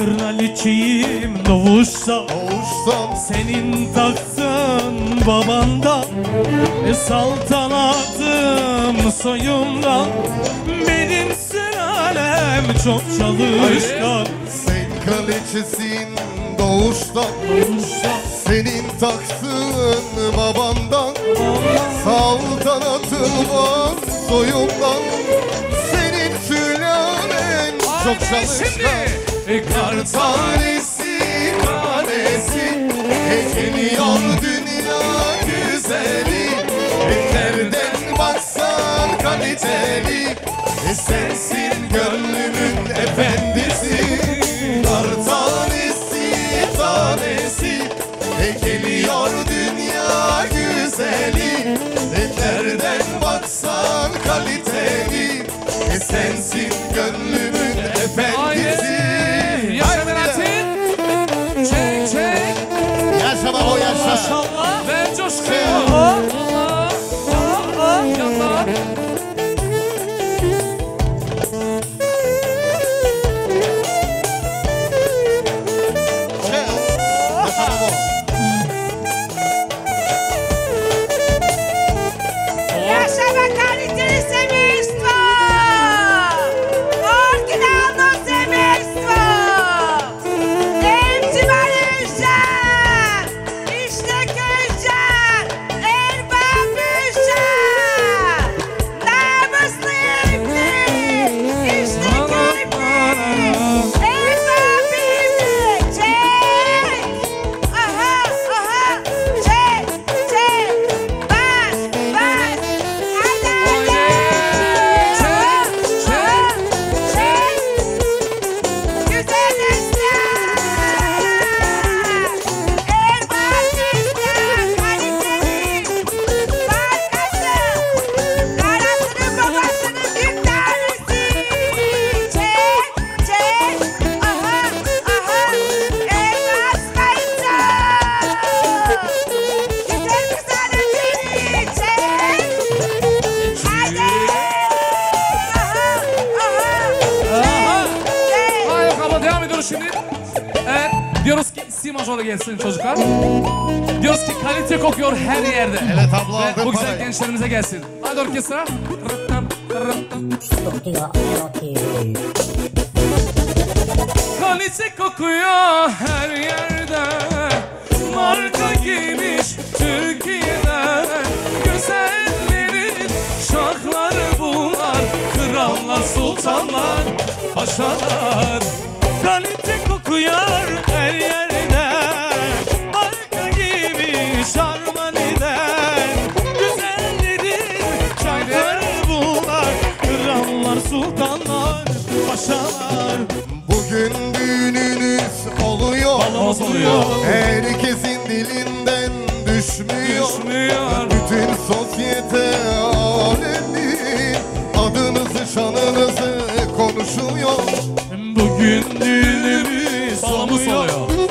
erkeğim doğuştan Doğuştan Senin taktın babandan e, Saltanatım soyumdan Benim sülalem çok çalışkan. Sen kraliçesin doğuştan Senin taktığın babandan Saltanatın var soyundan Senin sülalen çok çalışkan Kar tanesi tanesi. Ekiliyor dünya güzeli. Nereden baksan kaliteli. Sensin gönlümün efendisi. Kar tanesi tanesi. Ekiliyor dünya güzeli. Nereden baksan kaliteli. Sensin Si majora gelsin çocuklar. Diyoruz ki kalite kokuyor her yerde. Evet abla Ve aldım bu güzel parayı. gençlerimize gelsin. Hadi orkestra. Kalite kokuyor her yerde Marka giymiş Türkiye'de Güzellerin şarkıları bunlar Krallar, sultanlar, paşalar Kalite kokuyor her yerde oluyor Herkesin dilinden düşmüyor. Düşmüyor Bütün sosyete alemi adınızı şanınızı konuşuyor. Bugün düğünümüz Balımız oluyor oluyor.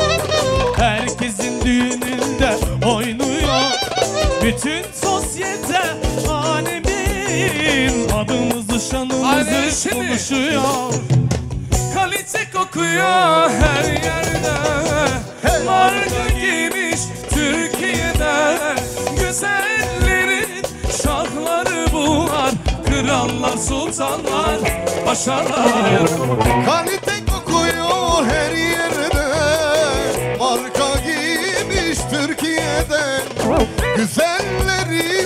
Herkesin düğününde oynuyor Bütün sosyete alemin Adımızı şanımızı Aynen, şimdi. konuşuyor Kalite kokuyor her yerde. Marka giymiş Türkiye'de Güzellerin şarkıları bunlar Krallar, sultanlar, paşalar Kalite kokuyor her yerde. Marka giymiş Türkiye'den Güzellerin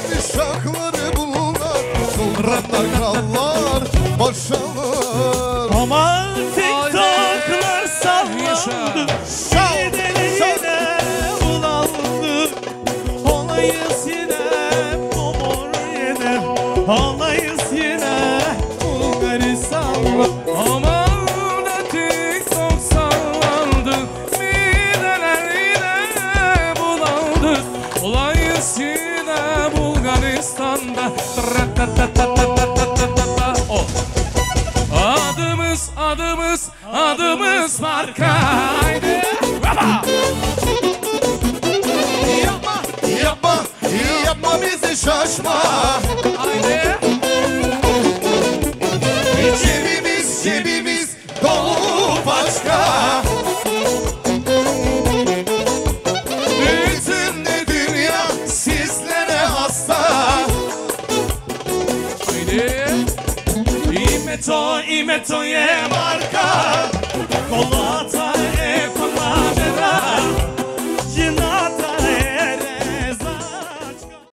yine Olayız yine Bulgaristan'la Aman da TikTok sallandı Mideler yine bulandı Olayız yine Bulgaristan'da O. to ime to je Marka. Kolata